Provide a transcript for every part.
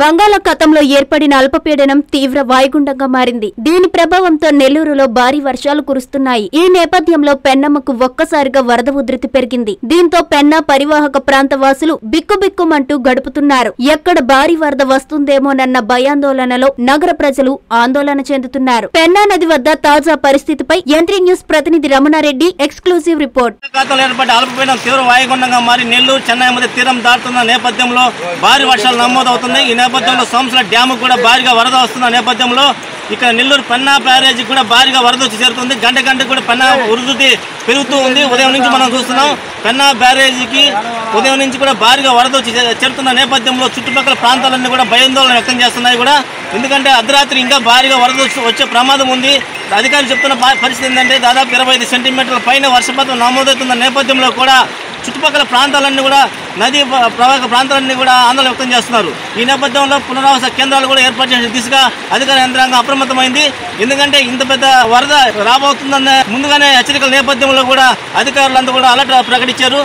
బంగాళాఖాతంలో ఏర్పడిన అల్పపీడనం తీవ్ర వాయుగుండంగా మారింది. దీని ప్రభావంతో నెల్లూరులో భారీ వర్షాలు కురుస్తున్నాయి. ఈ నేపథ్యంలో పెన్నమ్మకు ఒక్కసారిగా వరద ఉధృతి పెరిగింది. దీంతో పెన్నా పరివాహక ప్రాంత వాసులు బిక్కుబిక్కుమంటూ గడుపుతున్నారు. ఎక్కడ భారీ వరద వస్తుందేమోనన్న భయాందోళనలో నగర ప్రజలు ఆందోళన చెందుతున్నారు. పెన్నా నది వద్ద తాజా పరిస్థితిపై ఎంట్రీ న్యూస్ ప్రతినిధి రమణారెడ్డి ఎక్స్క్లూజివ్ రిపోర్ట్. తీవ్ర వాయుగుండంగా మారి నెల్లూరు చెన్నై మధ్య తీరం దాటుతున్న నేపథ్యంలో భారీ వర్షాలు నమోదవుతున్నాయి. నేపథ్యంలో సోమశిల డ్యాము కూడా భారీగా వరద వస్తున్న నేపథ్యంలో ఇక్కడ నెల్లూరు పెన్నా బ్యారేజీ కూడా భారీగా వరద వచ్చి చేరుతుంది. గంట గంట కూడా పెన్నా ఉరుదుతి పెరుగుతూ ఉంది. ఉదయం నుంచి మనం చూస్తున్నాం పెన్నా బ్యారేజీకి ఉదయం నుంచి కూడా భారీగా వరద వచ్చి చేరుతున్న నేపథ్యంలో చుట్టుపక్కల ప్రాంతాలన్నీ కూడా భయాందోళన వ్యక్తం చేస్తున్నాయి కూడా. ఎందుకంటే అర్ధరాత్రి ఇంకా భారీగా వరద వచ్చే ప్రమాదం ఉంది. అధికారులు చెప్తున్న పరిస్థితి ఏంటంటే దాదాపు ఇరవై ఐదు సెంటీమీటర్ల పైన వర్షపాతం నమోదవుతున్న నేపథ్యంలో కూడా చుట్టుపక్కల ప్రాంతాలన్నీ కూడా నదీ ప్రవాహ ప్రాంతాలన్నీ కూడా ఆందోళన వ్యక్తం చేస్తున్నారు. ఈ నేపథ్యంలో పునరావాస కేంద్రాలు కూడా ఏర్పాటు చేసే దిశగా అధికార యంత్రాంగం అప్రమత్తమైంది. ఎందుకంటే ఇంత పెద్ద వరద రాబోతుందన్న ముందుగానే హెచ్చరికల నేపథ్యంలో కూడా అధికారులంతా కూడా అలర్ట్ ప్రకటించారు.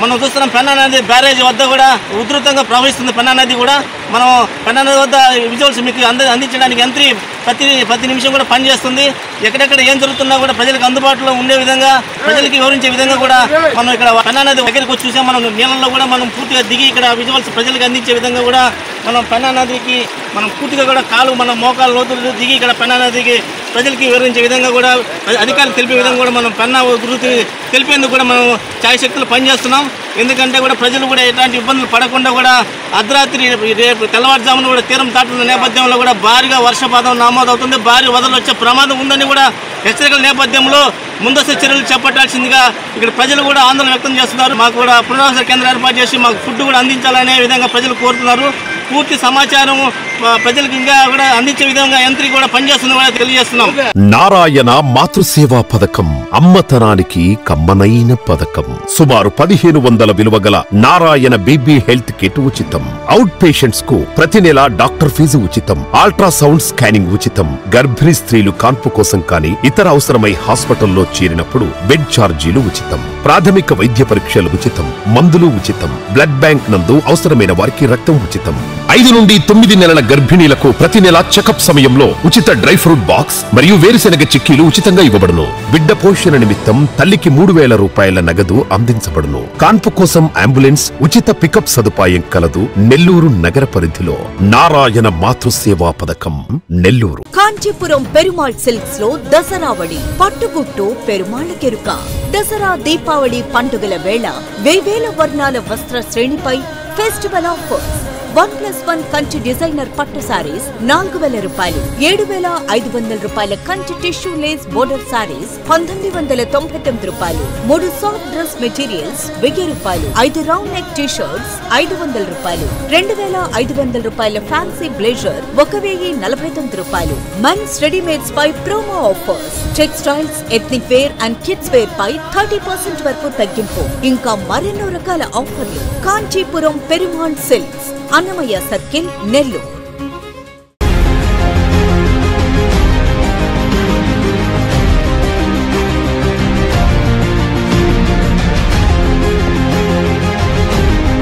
మనం చూస్తున్నాం పెన్నా నది బ్యారేజ్ వద్ద కూడా ఉధృతంగా ప్రవహిస్తుంది పెన్నా నది కూడా. మనం పెన్నా నది వద్ద విజువల్స్ మీకు అంద అందించడానికి ఎంత్రీ ప్రతి ప్రతి నిమిషం కూడా పనిచేస్తుంది ఎక్కడెక్కడ ఏం జరుగుతున్నా కూడా ప్రజలకు అందుబాటులో ఉండే విధంగా ప్రజలకి వివరించే విధంగా కూడా మనం ఇక్కడ పెన్నా నది దగ్గరికి వచ్చి చూసాం. మనం నీళ్ళల్లో కూడా మనం పూర్తిగా దిగి ఇక్కడ విజువల్స్ ప్రజలకు అందించే విధంగా కూడా మనం పెన్నా నదికి మనం పూర్తిగా కూడా కాలు మన మోకాలు లోతులు దిగి ఇక్కడ పెన్నా నదికి ప్రజలకి వివరించే విధంగా కూడా అధికారులు తెలిపే విధంగా కూడా మనం పెన్నా గురించి తెలిపేందుకు కూడా మనం ఛాయశక్తులు పనిచేస్తున్నాం. ఎందుకంటే కూడా ప్రజలు కూడా ఎలాంటి ఇబ్బందులు పడకుండా కూడా అర్ధరాత్రి రేపు తెల్లవారుజామున కూడా తీరం దాటుతున్న నేపథ్యంలో కూడా భారీగా వర్షపాతం నమోదవుతుంది. భారీ వదలు వచ్చే ప్రమాదం ఉందని కూడా హెచ్చరికల నేపథ్యంలో ముందస్తు చర్యలు చేపట్టాల్సిందిగా ఇక్కడ ప్రజలు కూడా ఆందోళన వ్యక్తం చేస్తున్నారు. మాకు కూడా పునరావాస కేంద్రం ఏర్పాటు చేసి మాకు ఫుడ్ కూడా అందించాలనే విధంగా ప్రజలు కోరుతున్నారు. పూర్తి సమాచారం ప్రజలకు ఇంకా కూడా అందించే విధంగా యంత్రి కూడా పనిచేస్తుంది కూడా తెలియజేస్తున్నాం. నారాయణ మాతృసేవా పథకం అమ్మతనానికి కమ్మనైన పథకం. సుమారు పదిహేను వందల విలువ గల నారాయణ బీబీ హెల్త్ కిట్ ఉచితం. అవుట్ పేషెంట్స్కు ప్రతి నెల డాక్టర్ ఫీజు ఉచితం అల్ట్రాసౌండ్ స్కానింగ్ ఉచితం. గర్భిణీ స్త్రీలు కాన్పు కోసం కానీ ఇతర అవసరమై హాస్పిటల్లో చేరినప్పుడు బెడ్ ఛార్జీలు ఉచితం. ప్రాథమిక వైద్య పరీక్షలు ఉచితం. మందులు ఉచితం. బ్లడ్ బ్యాంక్ నందు అవసరమైన వారికి రక్తం ఉచితం. ఐదు నుండి తొమ్మిది నెలల గర్భిణీలకు ప్రతి నెల చెకప్ సమయంలో ఉచిత డ్రై ఫ్రూట్ బాక్స్ మరియు వేరుశెనగ చిక్కీలు ఉచితంగా ఇవ్వబడును. బిడ్డ పోషణ నిమిత్తం తల్లికి మూడు వేల రూపాయల నగదు అందించబడును. కాన్పు కోసం అంబులెన్స్ ఉచిత పికప్ సదుపాయం కలదు. నెల్లూరు నగర పరిధిలో నారాయణ మాతృసేవా పథకం నెల్లూరు. కాంచీపురం పెరుమాళ్ సిల్క్స్లో దసరావళి పట్టుగుట్టు పెరుమాళ్ కెరుక. దసరా దీపావళి పండుగల వేళ వేవేల వర్ణాల వస్త్ర శ్రేణిపై festival offers. One plus one Kanchi designer పట్టు సారీస్ నాలుగు వేల రూపాయలు ఏడు వేల ఐదు వందల రూపాయల Kanchi tissue lace border sarees పంతొమ్మిది వందల తొంభై తొమ్మిది రూపాయలు. మూడు సాఫ్ట్ డ్రెస్ మెటీరియల్స్ వెయ్యి రూపాయలు. ఐదు రౌండ్ నెక్ టీ షర్ట్స్ ఐదు వందల రూపాయలు. రెండు వేల ఐదు వందల రూపాయల ఫ్యాన్సీ బ్లేజర్ ఒక వెయ్యి నలభై తొమ్మిది రూపాయలు men's readymades pi promo offers textiles ethnic wear and kids wear pi thirty percent వరకు తగ్గింపు. ఇంకా మరెన్నో రకాల ఆఫర్లు కాంచీపురం పెరుమాళ్ సిల్క్స్ అన్నమయ్య సర్కిల్ నెల్లూరు.